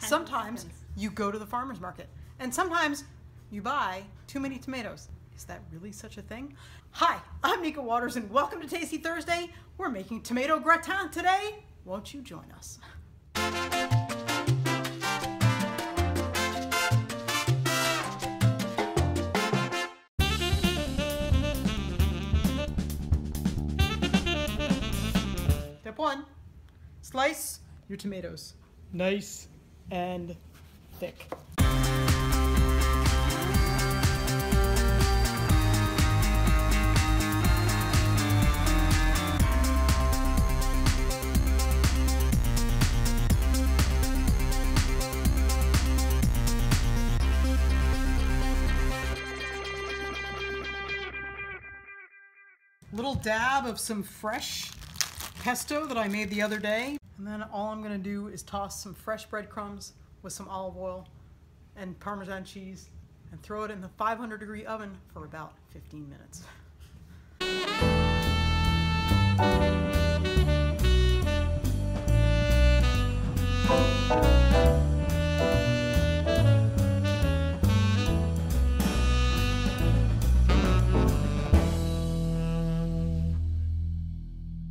Sometimes seconds. you go to the farmer's market, and sometimes you buy too many tomatoes. Is that really such a thing? Hi, I'm Nica Waters, and welcome to Tasty Thursday. We're making tomato gratin today. Won't you join us? Step one, slice your tomatoes nice and thick. Little dab of some fresh pesto that I made the other day. And then all I'm gonna do is toss some fresh breadcrumbs with some olive oil and Parmesan cheese and throw it in the 500 degree oven for about 15 minutes.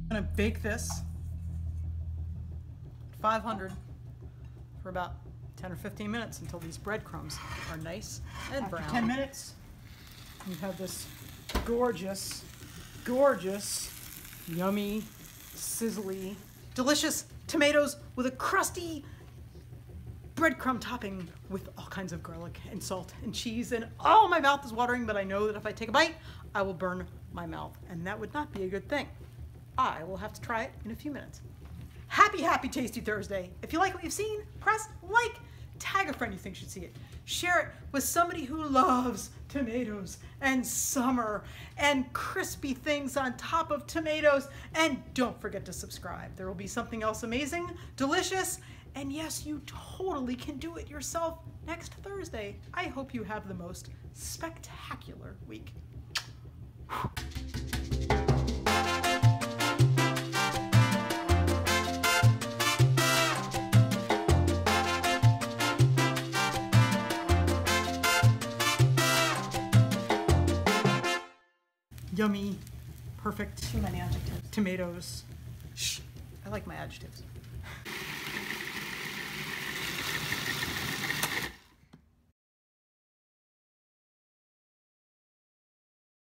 I'm gonna bake this 500 for about 10 or 15 minutes until these breadcrumbs are nice and brown. 10 minutes, you have this gorgeous, gorgeous, yummy, sizzly, delicious tomatoes with a crusty breadcrumb topping with all kinds of garlic and salt and cheese and oh my mouth is watering but I know that if I take a bite I will burn my mouth and that would not be a good thing. I will have to try it in a few minutes. Happy, happy, tasty Thursday. If you like what you've seen, press like, tag a friend you think should see it, share it with somebody who loves tomatoes and summer and crispy things on top of tomatoes. And don't forget to subscribe. There will be something else amazing, delicious, and yes, you totally can do it yourself next Thursday. I hope you have the most spectacular week. Yummy, perfect Too many adjectives. tomatoes. Shh, I like my adjectives.